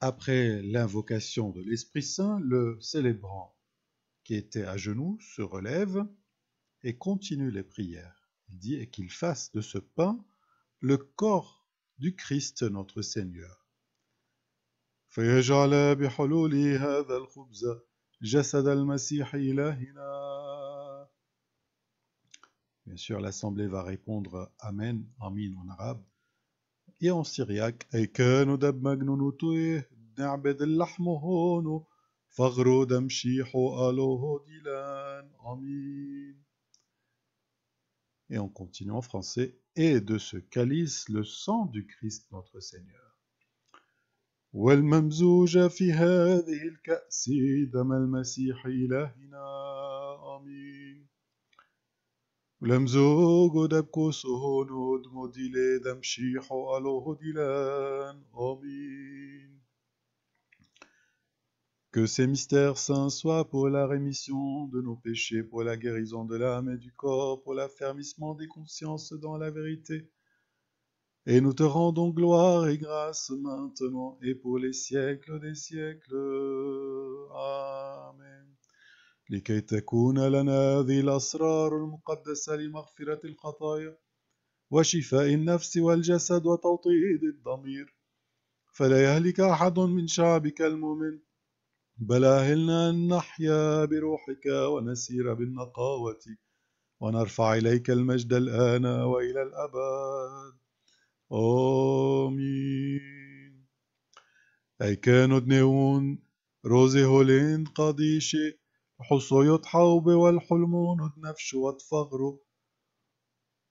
Après l'invocation de l'Esprit Saint, le célébrant qui était à genoux se relève et continue les prières. Il dit et qu'il fasse de ce pain le corps du Christ notre Seigneur. فيجعل بحلول هذا الخبز جسد المسيح إلهنا Bien sûr, l'assemblée va répondre Amen, Amin en arabe. En syriaque, أي كانوا دب مجنونوتوه نعبد اللحم هونو فغرو دمشيحو ألوه ديلان Amin. Et on continue en français. Et de ce calice, le sang du Christ notre Seigneur. والممزوج في هذه الكأس دم المسيح إلهنا آمين Que ces mystères saints soient pour la rémission de nos péchés, pour la guérison de l'âme et du corps, pour l'affermissement des consciences dans la vérité. Et nous te rendons gloire et grâce maintenant et pour les siècles des siècles. لكي تكون لنا هذه الأسرار المقدسة لمغفرة الخطايا وشفاء النفس والجسد وتوطيد الضمير. فلا يهلك أحد من شعبك المؤمن. بل أهلنا أن نحيا بروحك ونسير بالنقاوة. ونرفع إليك المجد الآن وإلى الأبد. آمين. أي كانوا دنيون روزي هولين قديشي حصويت حوب والحلمون نفش وتفغرو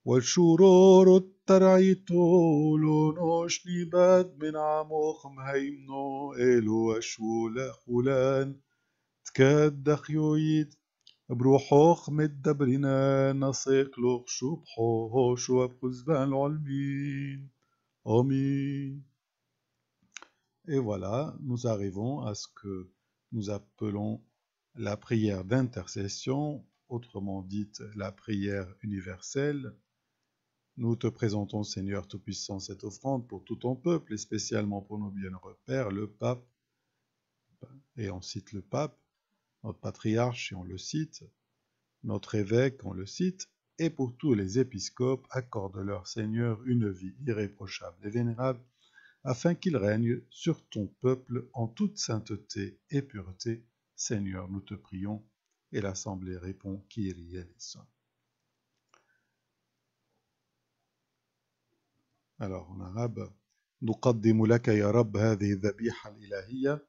والشورور الترعيتو لونوش نيبات من عموخ مهيمنو إلو وشولا خولان تكاد دخيويد بروحوخ مدبرنا نصيق لوخ شبحو شو بخزبان العلمين Amen. Et voilà, nous arrivons à ce que nous appelons la prière d'intercession, autrement dite la prière universelle. Nous te présentons, Seigneur Tout-Puissant, cette offrande pour tout ton peuple, et spécialement pour nos bienheureux pères, le pape, et on cite le pape, notre patriarche, et on le cite, notre évêque, on le cite, et pour tous les épiscopes, accorde-leur, Seigneur, une vie irréprochable et vénérable, afin qu'ils règnent sur ton peuple en toute sainteté et pureté. Seigneur, nous te prions. Et l'assemblée répond, Kyrie eleison. Alors en arabe, نقدم لك يا رب هذه الذبيحة الإلهية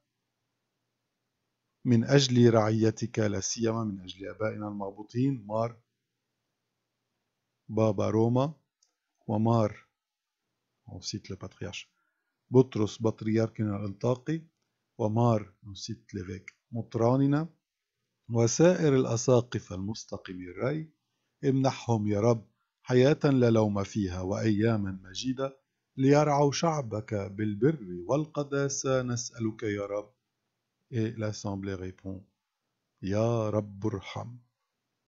من أجل رعيتك لا سيما من أجل آبائنا المربوطين مار بابا روما ومار نسيت البطريرش بطرس بطريركنا الانطاقي ومار نسيت ليفيك مطراننا وسائر الأساقفة المستقيم الرأي امنحهم يا رب حياة لا لوم فيها وأياما مجيدة ليرعوا شعبك بالبر والقداسة نسألك يا رب Et l'Assemblée répond, Ya Rabb Burham.